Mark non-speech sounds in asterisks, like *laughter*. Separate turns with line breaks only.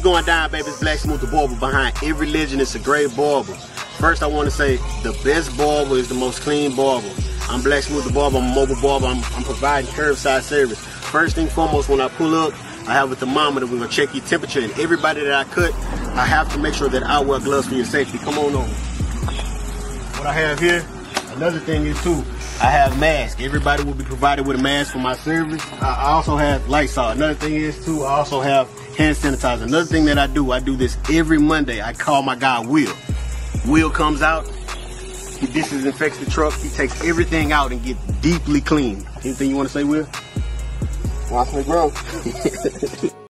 going down, baby? It's Black Smooth the Barber. Behind every legend It's a great barber. First, I want to say the best barber is the most clean barber. I'm Black Smooth the Barber. I'm a mobile barber. I'm, I'm providing curbside service. First thing foremost, when I pull up, I have a thermometer. We're gonna check your temperature, and everybody that I cut, I have to make sure that I wear gloves for your safety. Come on over. What I have here, another thing is too, I have masks. Everybody will be provided with a mask for my service. I also have Lysol. Another thing is too, I also have hand sanitizer. Another thing that I do, I do this every Monday. I call my guy Will. Will comes out, he disinfects the truck, he takes everything out and gets deeply clean. Anything you want to say, Will?
Watch me grow. *laughs*